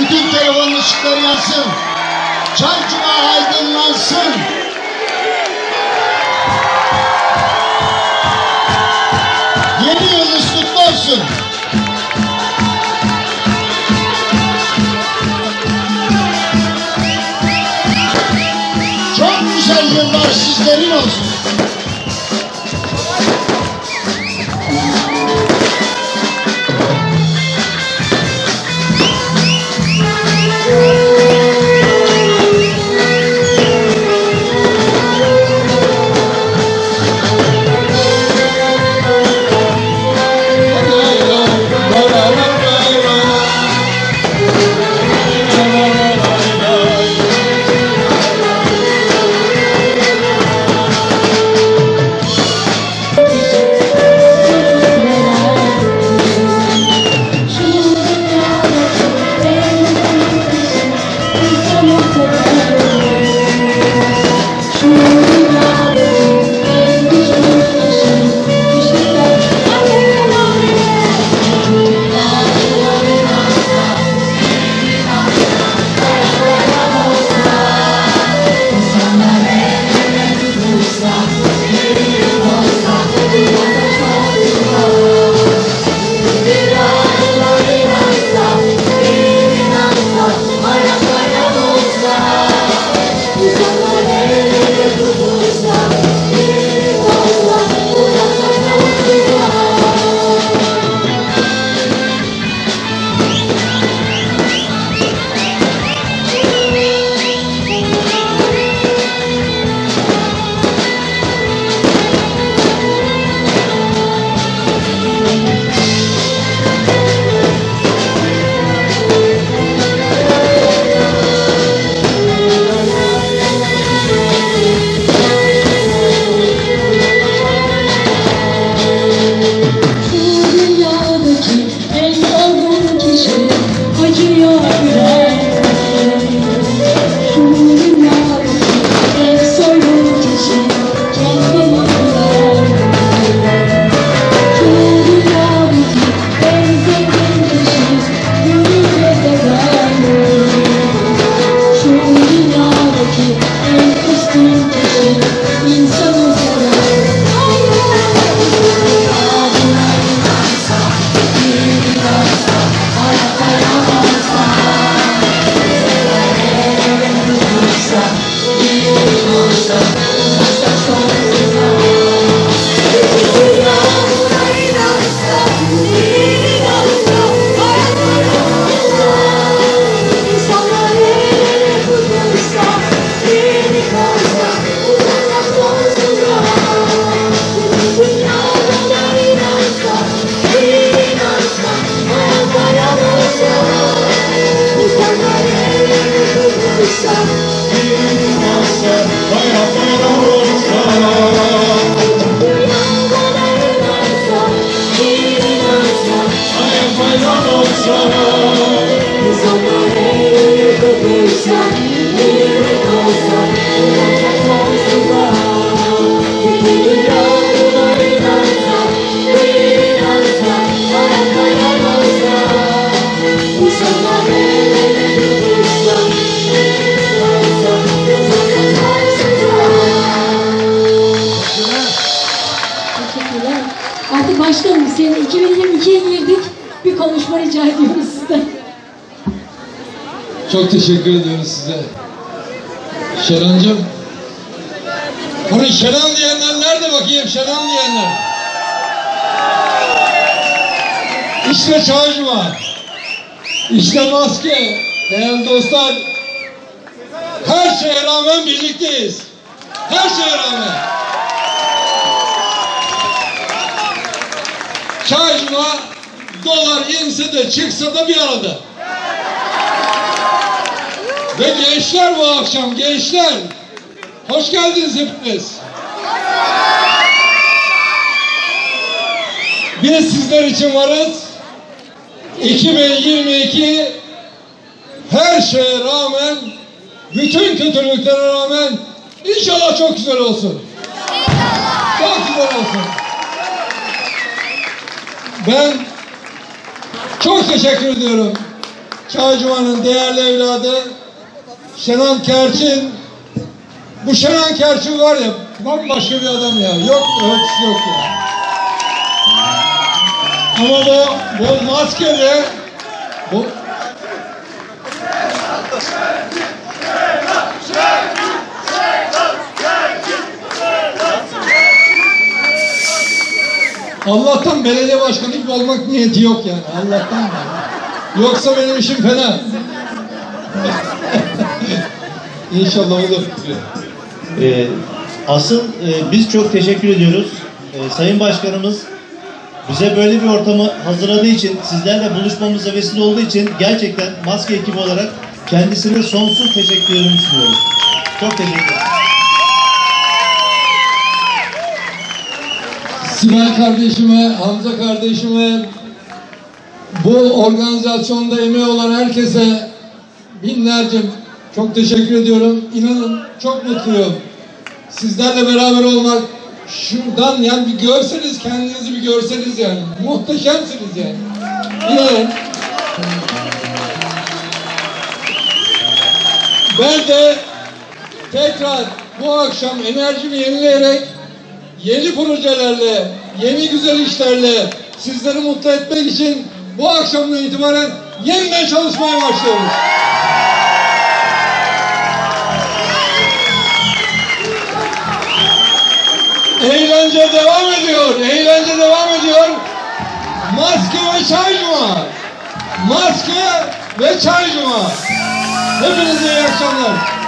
Bütün telefon ışıkları yansın. Çay cuma aydınlansın. Yeni yılınız kutlu olsun. Çok güzel yıllar sizlerin olsun. noche başkanım senin 2022'ye girdik. Bir konuşma rica ediyoruz sizden. Çok teşekkür ediyoruz size. Şerancığım. Hani Şeran diyenler nerede bakayım Şeran diyenler? İşte var. İşte maske. Değerli dostlar. Her şeye rağmen birlikteyiz. Her şeye rağmen. Çaycıma dolar inse de çıksa da bir arada. Ve gençler bu akşam gençler. Hoş geldiniz hepiniz. Biz sizler için varız. 2022 her şeye rağmen bütün kötülüklere rağmen inşallah çok güzel olsun. Çok güzel olsun. Ben çok teşekkür ediyorum. Çaycuma'nın değerli evladı Şenan Kerçin. Bu Şenan Kerçin var ya bambaşka bir adam ya. Yok ölçüsü yok ya. Ama bu, bu maskeli bu Allah'tan belediye başkanı gibi olmak niyeti yok yani. Allah'tan. Yoksa benim işim fena. İnşallah olur. Ee, asıl e, biz çok teşekkür ediyoruz. Ee, Sayın Başkanımız bize böyle bir ortamı hazırladığı için, sizlerle buluşmamıza vesile olduğu için gerçekten maske ekibi olarak kendisine sonsuz teşekkürlerimi sunuyorum. Çok teşekkür ederim. Sibel kardeşime, Hamza kardeşime, bu organizasyonda emeği olan herkese binlerce çok teşekkür ediyorum. İnanın çok mutluyum. Sizlerle beraber olmak şuradan yani bir görseniz kendinizi bir görseniz yani. Muhteşemsiniz yani. İnanın. Ben de tekrar bu akşam enerjimi yenileyerek yeni projelerle, yeni güzel işlerle sizleri mutlu etmek için bu akşamdan itibaren yeniden çalışmaya başlıyoruz. Eğlence devam ediyor, eğlence devam ediyor. Maske ve çay cuma. Maske ve çay cuma. Hepinize iyi akşamlar.